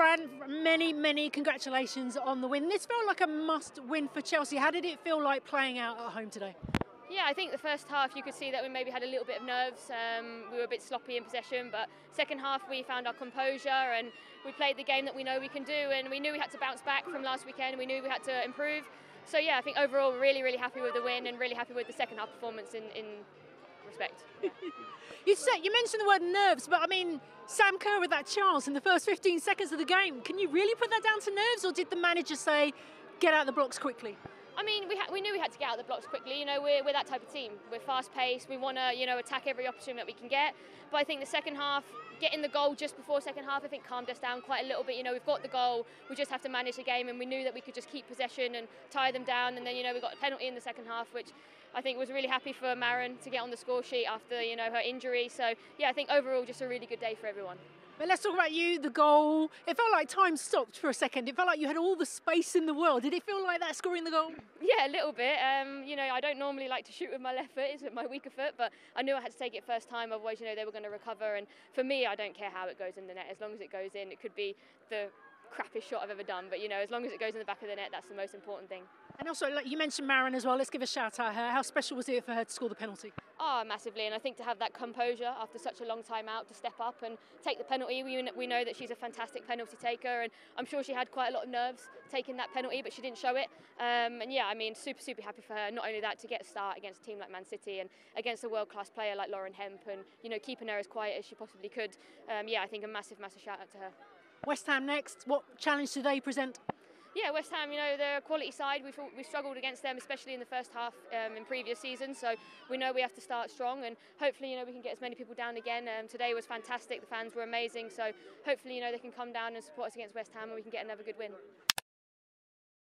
Fran, many, many congratulations on the win. This felt like a must win for Chelsea. How did it feel like playing out at home today? Yeah, I think the first half you could see that we maybe had a little bit of nerves. Um, we were a bit sloppy in possession, but second half we found our composure and we played the game that we know we can do. And we knew we had to bounce back from last weekend. We knew we had to improve. So yeah, I think overall really, really happy with the win and really happy with the second half performance in, in respect. You said you mentioned the word nerves, but I mean Sam Kerr with that chance in the first 15 seconds of the game. Can you really put that down to nerves, or did the manager say, "Get out the blocks quickly"? I mean, we, we knew we had to get out of the blocks quickly. You know, we're, we're that type of team. We're fast paced. We want to, you know, attack every opportunity that we can get. But I think the second half, getting the goal just before second half, I think calmed us down quite a little bit. You know, we've got the goal. We just have to manage the game, and we knew that we could just keep possession and tie them down. And then, you know, we got a penalty in the second half, which I think was really happy for Maren to get on the score sheet after, you know, her injury. So yeah, I think overall just a really good day for everyone. But let's talk about you, the goal. It felt like time stopped for a second. It felt like you had all the space in the world. Did it feel like that scoring the goal? Yeah, a little bit. Um, you know, I don't normally like to shoot with my left foot, it's my weaker foot, but I knew I had to take it first time, otherwise, you know, they were going to recover. And for me, I don't care how it goes in the net. As long as it goes in, it could be the crappiest shot I've ever done. But you know, as long as it goes in the back of the net, that's the most important thing. And also, like you mentioned Maren as well. Let's give a shout out her. How special was it for her to score the penalty? Oh, massively. And I think to have that composure after such a long time out to step up and take the penalty. We, we know that she's a fantastic penalty taker, and I'm sure she had quite a lot of nerves taking that penalty, but she didn't show it. Um, and yeah, I mean, super, super happy for her. Not only that, to get a start against a team like Man City and against a world class player like Lauren Hemp, and you know, keeping her as quiet as she possibly could. Um, yeah, I think a massive, massive shout out to her. West Ham next. What challenge do they present? Yeah, West Ham, you know, they're a quality side. We've, we struggled against them, especially in the first half um, in previous seasons. So we know we have to start strong and hopefully, you know, we can get as many people down again. Um, today was fantastic. The fans were amazing. So hopefully, you know, they can come down and support us against West Ham and we can get another good win.